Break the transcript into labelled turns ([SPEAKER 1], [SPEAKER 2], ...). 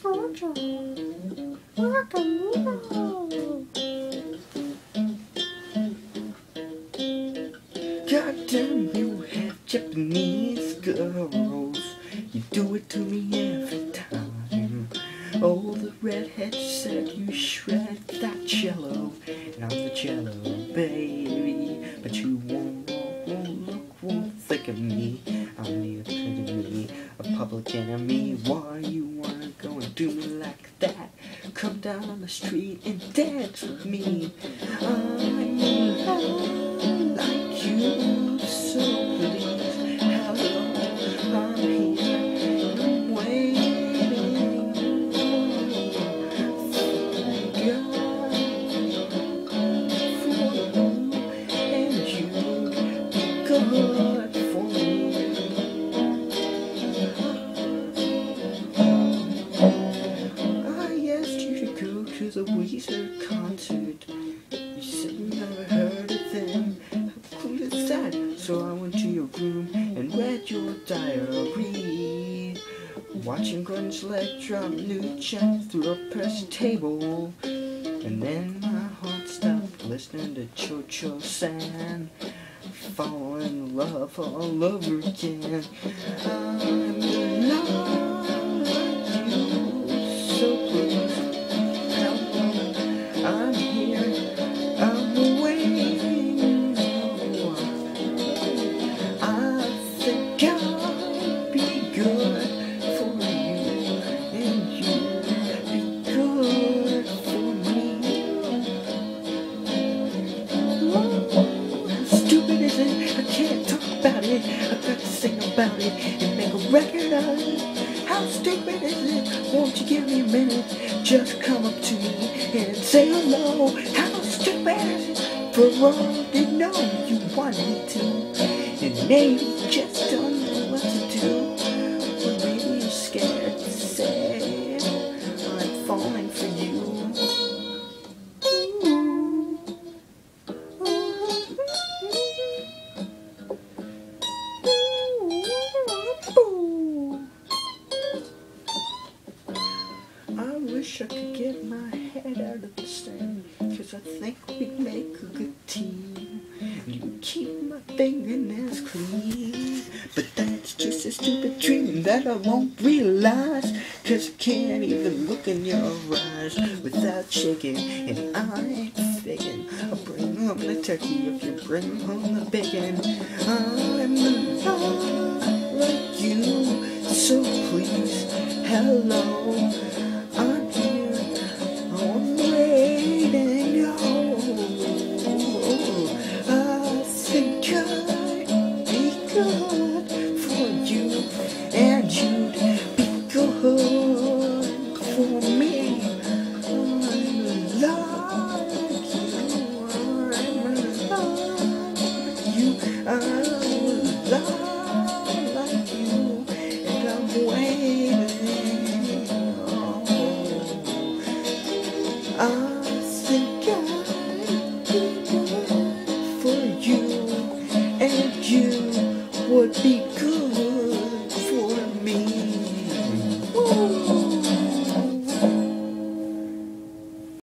[SPEAKER 1] Soldier. Rock and roll.
[SPEAKER 2] Goddamn, you have Japanese girls. You do it to me every time. Oh, the redhead said you shred that cello, and I'm the cello, baby. But you won't, won't look, won't think of me. I'm the epitome of public enemy. Why you wanna go and do me like that? Come down on the street and dance with me. The Weezer concert. You said you never heard of them. How cool is that? So I went to your room and read your diary. Watching leg drop New Jack through a pressed table. And then my heart stopped listening to Cio-Cio San. Fall in love all over again. I'm about it and make a record of it. How stupid is it? Won't you give me a minute? Just come up to me and say hello. How stupid is it? For all they know you wanted to. And maybe just don't I think we'd make a good team. You keep my fingernails clean, but that's just a stupid dream that I won't realize, cause I can't even look in your eyes without shaking, and I ain't faking. I'll bring home the turkey if you bring home the bacon. I'm in love like you, so please, hello. away.